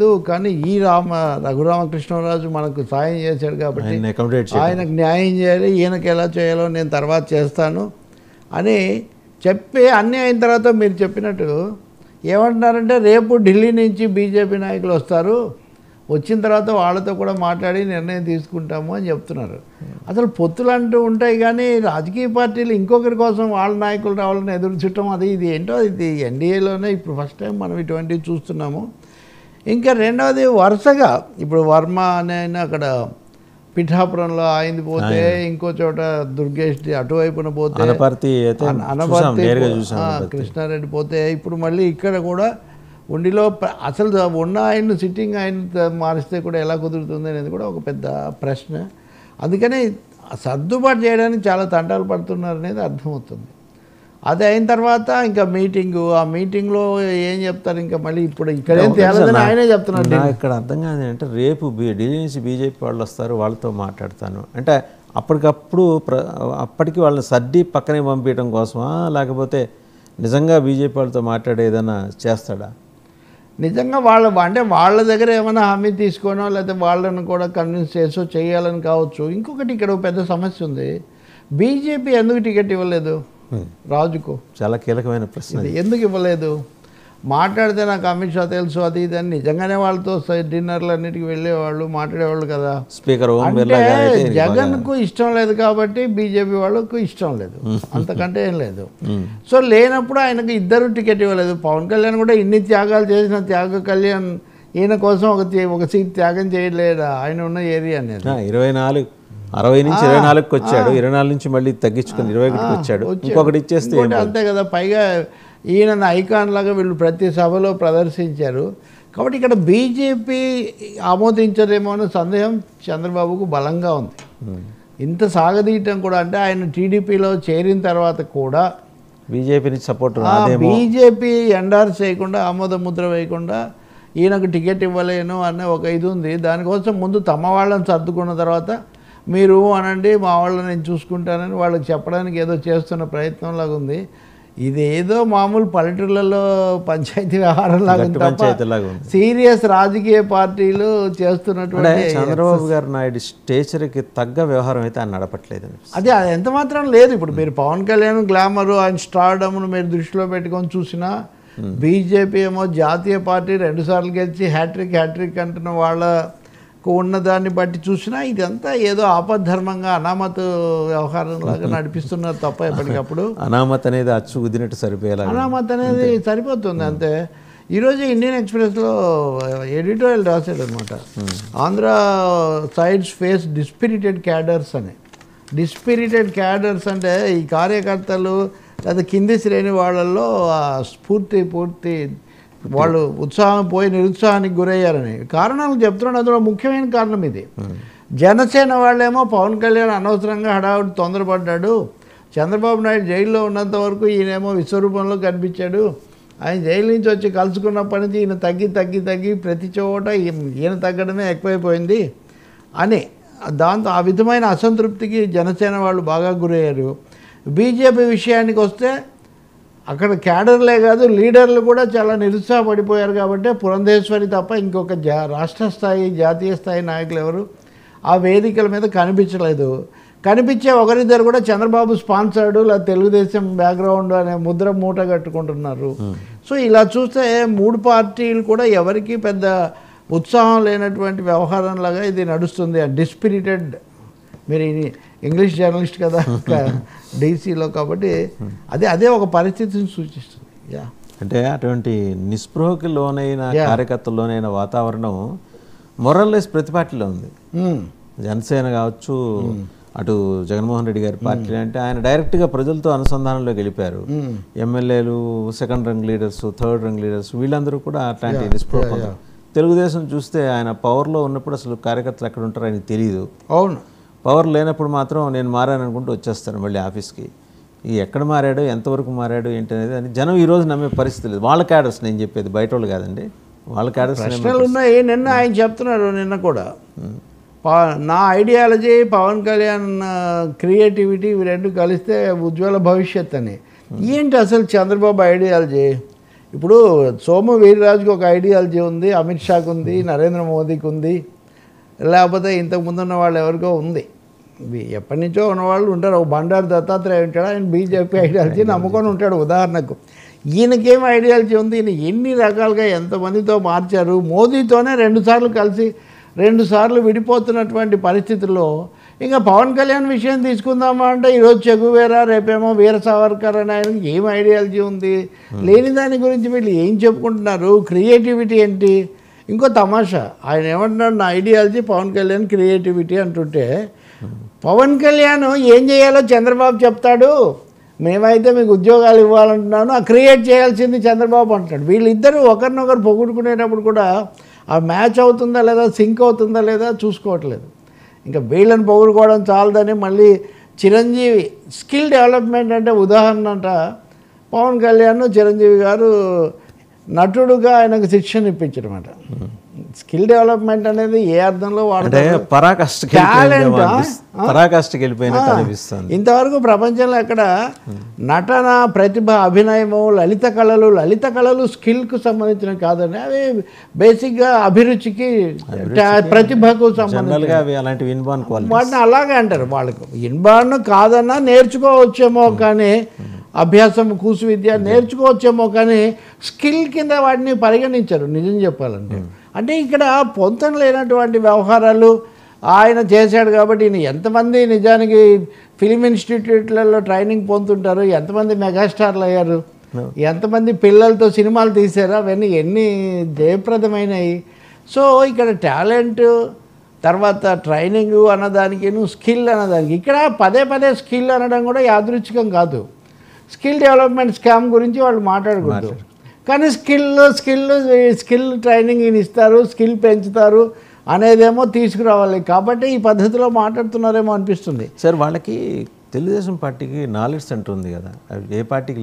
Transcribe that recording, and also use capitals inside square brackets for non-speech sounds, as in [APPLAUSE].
లేదు, కానీ ఈ రామ రఘురామకృష్ణరాజు మనకు సాయం చేశాడు కాబట్టి ఆయనకు న్యాయం చేయాలి ఈయనకి ఎలా చేయాలో నేను తర్వాత చేస్తాను అని చెప్పి అన్నీ అయిన తర్వాత మీరు చెప్పినట్టు ఏమంటున్నారంటే రేపు ఢిల్లీ నుంచి బీజేపీ నాయకులు వస్తారు వచ్చిన తర్వాత వాళ్ళతో కూడా మాట్లాడి నిర్ణయం తీసుకుంటాము అని చెప్తున్నారు. అసలు పొత్తులు అంటూ ఉంటాయి కానీ రాజకీయ పార్టీలు ఇంకొకరి కోసం వాళ్ళ నాయకులు రావాలని ఎదురు చుట్టం అది ఇది ఏంటో ఇది ఎన్డీఏలోనే ఇప్పుడు ఫస్ట్ టైం మనం ఇటువంటివి చూస్తున్నాము. ఇంకా రెండవది వరుసగా ఇప్పుడు వర్మ అనే అక్కడ పిఠాపురంలో ఆయనది పోతే ఇంకో చోట దుర్గేష్ అటువైపున పోతే అనపర్తి. కృష్ణారెడ్డి పోతే ఇప్పుడు మళ్ళీ ఇక్కడ కూడా ఉండిలో అసలు ఉన్న ఆయన సిట్టింగ్ ఆయన మారిస్తే కూడా ఎలా కుదురుతుంది అనేది కూడా ఒక పెద్ద ప్రశ్న. అందుకని సర్దుబాటు చేయడానికి చాలా తంటాలు పడుతున్నారు అనేది అర్థమవుతుంది. అది అయిన తర్వాత ఇంకా మీటింగు ఆ మీటింగ్లో ఏం చెప్తారు? ఇంకా మళ్ళీ ఇప్పుడు ఇక్కడ ఏం తేలదని నా- ఆయనే చెప్తున్నారు నా ఇక్కడ అర్థం కాదు అంటే రేపు బి- ఢిల్లీ నుంచి బీజేపీ వాళ్ళు వస్తారు వాళ్ళతో మాట్లాడతాను. అంటే అప్పటికప్పుడు ప్ర అప్పటికి వాళ్ళని సర్ది పక్కనే పంపించడం కోసమా? లేకపోతే నిజంగా బీజేపీ వాళ్ళతో మాట్లాడే ఏదైనా చేస్తాడా? నిజంగా వాళ్ళ అంటే వాళ్ళ దగ్గర ఏమైనా హామీ తీసుకోనో లేకపోతే వాళ్ళని కూడా కన్విన్స్ చేసో చేయాలని కావచ్చు. ఇంకొకటి ఇక్కడ పెద్ద సమస్య ఉంది. బీజేపీ ఎందుకు టికెట్ ఇవ్వలేదు? రాజుకు. చాలా కీలకమైన ప్రశ్న ఎందుకు ఇవ్వలేదు? మాట్లాడితే నాకు అమిత్ షా తెలుసు అది ఇది అని నిజంగానే వాళ్ళతో డిన్నర్లు అన్నిటికీ వెళ్ళేవాళ్ళు మాట్లాడేవాళ్ళు కదా. స్పీకర్ అంటే బాగా- జగన్కు ఇష్టం లేదు కాబట్టి బీజేపీ వాళ్ళకు ఇష్టం లేదు. అంతకంటే ఏం లేదు. సో లేనప్పుడు ఆయనకు ఇద్దరు టికెట్ ఇవ్వలేదు. పవన్ కళ్యాణ్ కూడా ఇన్ని త్యాగాలు చేసిన త్యాగ కళ్యాణ్ ఈయన కోసం ఒక ఒక సీట్ త్యాగం చేయలేదా ఆయన ఉన్న ఏరియా అనేది. ఇరవై నాలుగు అరవై నుంచి ఇరవై నాలుగుకి వచ్చాడు. ఇరవై నాలుగు నుంచి మళ్ళీ తగ్గించుకుని ఇరవై ఒకటికి వచ్చాడు. ఇంకొకటి ఇచ్చేస్తే అంతే కదా పైగా ఈయన ఐకాన్ లాగా వీళ్ళు ప్రతి సభలో ప్రదర్శించారు. కాబట్టి ఇక్కడ బీజేపీ ఆమోదించదేమో అనే సందేహం చంద్రబాబుకు బలంగా ఉంది. ఇంత సాగదీయటం కూడా అంటే ఆయన టీడీపీలో చేరిన తర్వాత కూడా బీజేపీ నుంచి సపోర్ట్ బీజేపీ ఎండార్స్ చేయకుండా ఆమోద ముద్ర వేయకుండా ఈయనకు టికెట్ ఇవ్వలేను అనే ఒక ఇది ఉంది. దానికోసం ముందు తమ వాళ్ళని సర్దుకున్న తర్వాత మీరు అనండి మా వాళ్ళని నేను చూసుకుంటానని వాళ్ళకి చెప్పడానికి ఏదో చేస్తున్న ప్రయత్నం లాగా ఉంది. ఇది ఏదో మామూలు పల్లెటూళ్ళలో పంచాయతీ వ్యవహారం లాగా గట్టి ఉంది తప్ప పంచాయతీలాగా సీరియస్ రాజకీయ పార్టీలు చేస్తున్నటువంటి చంద్రబాబు గారు నాయుడు స్టేచర్కి తగ్గ వ్యవహారం అయితే ఆయన నడపట్లేదు అదే అది ఎంత మాత్రం లేదు. ఇప్పుడు మీరు పవన్ కళ్యాణ్ గ్లామర్ ఆయన స్టార్డమ్ను మీరు దృష్టిలో పెట్టుకొని చూసినా బీజేపీ ఏమో జాతీయ పార్టీ రెండుసార్లు గెలిచి హ్యాట్రిక్ హ్యాట్రిక్ అంటున్న వాళ్ళకు ఉన్న దాన్ని బట్టి చూసినా ఇదంతా ఏదో ఆపద్ధర్మంగా అనామత్ వ్యవహారంలాగా [LAUGHS] నడిపిస్తున్నారు తప్ప ఎప్పటికప్పుడు. అనామత్ అనేది అచ్చు కుదినట్టు సరిపోయేలాగా. అనామత్ అనేది సరిపోతుంది అంతే. ఈరోజు ఇండియన్ ఎక్స్ప్రెస్లో ఎడిటోరియల్ రాశాడు అనమాట Andhra sides face dispirited cadres అని. డిస్పిరిటెడ్ క్యాడర్స్ అంటే ఈ కార్యకర్తలు లేదా కింది శ్రేణి వాళ్ళల్లో స్ఫూర్తి పూర్తి వాళ్ళు ఉత్సాహం పోయి నిరుత్సాహానికి గురయ్యారని. కారణాలు చెప్తున్నాడు అందులో ముఖ్యమైన కారణం ఇది. జనసేన వాళ్ళేమో పవన్ కళ్యాణ్ అనవసరంగా హడావుడి తొందరపడ్డాడు. చంద్రబాబు నాయుడు జైల్లో ఉన్నంత వరకు ఈయనేమో విశ్వరూపంలో కనిపించాడు. ఆయన జైలు నుంచి వచ్చి కలుసుకున్నప్పటి నుంచి ఈయన తగ్గి తగ్గి తగ్గి ప్రతి చోట ఈయన- ఈయన తగ్గడమే ఎక్కువైపోయింది అని. దాంతో ఆ విధమైన అసంతృప్తికి జనసేన వాళ్ళు బాగా గురయ్యారు. బీజేపీ విషయానికి వస్తే అక్కడ క్యాడర్లే కాదు లీడర్లు కూడా చాలా నిరుత్సాహపడిపోయారు కాబట్టి పురంధేశ్వరి తప్ప ఇంకొక జా రాష్ట్ర స్థాయి జాతీయ స్థాయి నాయకులు ఎవరు ఆ వేదికల మీద కనిపించలేదు. కనిపించే ఒకరిద్దరు కూడా చంద్రబాబు స్పాన్సర్డ్ లేదా తెలుగుదేశం బ్యాక్గ్రౌండ్ అనే ముద్ర మూట కట్టుకుంటున్నారు. సో ఇలా చూస్తే మూడు పార్టీలు కూడా ఎవరికి పెద్ద ఉత్సాహం లేనటువంటి వ్యవహారంలాగా ఇది నడుస్తుంది. డిస్పిరిటెడ్ మీరు ఇంగ్లీష్ జర్నలిస్ట్ కదా డీసీలో కాబట్టి అదే అదే ఒక పరిస్థితిని సూచిస్తుంది. యా అంటే అటువంటి నిస్పృహకి లోనైన Yeah. కార్యకర్తలు లోనైన వాతావరణం మొరల్లెస్ ప్రతి పార్టీలో ఉంది. మ్మ్. జనసేన కావచ్చు అటు జగన్మోహన్ రెడ్డి గారి పార్టీ అంటే ఆయన డైరెక్ట్గా ప్రజలతో అనుసంధానంలోకి వెళ్ళిపోయారు. మ్మ్. ఎమ్మెల్యేలు second rung leaders third rung leaders వీళ్ళందరూ కూడా అట్లాంటి నిస్పృహ. తెలుగుదేశం చూస్తే ఆయన పవర్లో ఉన్నప్పుడు అసలు కార్యకర్తలు ఎక్కడ ఉంటారో ఆయనకు తెలియదు అవును. పవర్ లేనప్పుడు మాత్రం నేను మారాను అనుకుంటూ వచ్చేస్తాను మళ్ళీ ఆఫీస్కి. ఈ ఎక్కడ మారాడు ఎంతవరకు మారాడు ఏంటి అనేది అని జనం ఈ రోజు నమ్మే పరిస్థితి లేదు. వాళ్ళ క్యాడర్స్ నేను చెప్పేది బయట వాళ్ళు కాదండి వాళ్ళ క్యాడర్స్ ప్రశ్నలు ఉన్నాయి. నిన్న ఆయన చెప్తున్నారు నిన్న కూడా. నా ఐడియాలజీ పవన్ కళ్యాణ్ క్రియేటివిటీ ఇవి రెండు కలిస్తే ఉజ్వల భవిష్యత్ అని. ఏంటి అసలు చంద్రబాబు ఐడియాలజీ ఇప్పుడు సోము వీర్రాజుకి ఒక ఐడియాలజీ ఉంది అమిత్ షాకి ఉంది నరేంద్ర మోదీకి ఉంది. లేకపోతే ఇంతకు ముందు ఉన్న వాళ్ళు ఎవరికో ఉంది. ఎప్పటి నుంచో ఉన్న వాళ్ళు ఉంటారు. ఒక బండారు దత్తాత్రేయ ఉంటాడు. ఆయన బీజేపీ [LAUGHS] ఐడియాలజీ నమ్ముకొని ఉంటాడు ఉదాహరణకు. ఈయనకేం ఐడియాలజీ ఉంది? ఈయన ఎన్ని రకాలుగా ఎంతమందితో మార్చారు? మోదీతోనే రెండుసార్లు కలిసి రెండుసార్లు విడిపోతున్నటువంటి పరిస్థితుల్లో ఇంకా పవన్ కళ్యాణ్ విషయం తీసుకుందామా అంటే ఈరోజు చెగువేరా రేపేమో వీర సావర్కర్ అని ఆయనకి ఏం ఐడియాలజీ ఉంది? లేని దాని గురించి వీళ్ళు ఏం చెప్పుకుంటున్నారు? క్రియేటివిటీ ఏంటి? ఇంకో తమాషా. ఆయన ఏమంటున్నాడు నా ఐడియాలజీ పవన్ కళ్యాణ్ క్రియేటివిటీ అంటుంటే పవన్ కళ్యాణ్ ఏం చేయాలో చంద్రబాబు చెప్తాడు. మేమైతే మీకు ఉద్యోగాలు ఇవ్వాలంటున్నాను. ఆ క్రియేట్ చేయాల్సింది చంద్రబాబు అంటాడు. వీళ్ళిద్దరూ ఒకరినొకరు పొగుడుకునేటప్పుడు కూడా ఆ మ్యాచ్ అవుతుందా లేదా? సింక్ అవుతుందా లేదా? చూసుకోవట్లేదు. ఇంకా వీళ్ళని పొగుడుకోవడం చాలదని మళ్ళీ చిరంజీవి స్కిల్ డెవలప్మెంట్ అంటే ఉదాహరణ అంట. పవన్ కళ్యాణ్ చిరంజీవి గారు నటుడుగా ఆయనకు శిక్షణ ఇప్పించడమాట. స్కిల్ డెవలప్మెంట్ అనేది ఏ అర్థంలో పరాకాష్ఠకి వెళ్ళిపోయినట్టు అనిపిస్తుంది. ఇంతవరకు ప్రపంచంలో ఎక్కడ నటన ప్రతిభ అభినయము లలిత కళలు లలిత కళలు స్కిల్కు సంబంధించిన కాదండి. అవి బేసిక్గా అభిరుచికి ప్రతిభకు సంబంధించిన వాటిని అలాగే అంటారు. వాళ్ళకు ఇన్బాన్ కాదన్నా నేర్చుకోవచ్చేమో కానీ అభ్యాసం కూసు విద్య నేర్చుకోవచ్చేమో కానీ స్కిల్ కింద వాటిని పరిగణించరు నిజం చెప్పాలంటే. అంటే ఇక్కడ పొంతన లేనటువంటి వ్యవహారాలు ఆయన చేశాడు కాబట్టి ఈయన ఎంతమంది నిజానికి ఫిలిం ఇన్స్టిట్యూట్లలో ట్రైనింగ్ పొందుతుంటారు ఎంతమంది మెగాస్టార్లు అయ్యారు ఎంతమంది పిల్లలతో సినిమాలు తీశారు అవన్నీ ఎన్ని జయప్రదమైనవి సో ఇక్కడ టాలెంట్ తర్వాత ట్రైనింగ్ అన్నదానికి స్కిల్ అన్నదానికి. ఇక్కడ పదే పదే స్కిల్ అనడం కూడా యాదృచ్ఛికం కాదు. స్కిల్ డెవలప్మెంట్ స్కామ్ గురించి వాళ్ళు మాట్లాడకూడదు. కానీ స్కిల్ స్కిల్ స్కిల్ ట్రైనింగ్ ఈయన ఇస్తారు స్కిల్ పెంచుతారు అనేదేమో తీసుకురావాలి. కాబట్టి ఈ పద్ధతిలో మాట్లాడుతున్నారేమో అనిపిస్తుంది. సార్ వాళ్ళకి తెలుగుదేశం పార్టీకి నాలెడ్జ్ సెంటర్ ఉంది కదా. ఏ పార్టీకి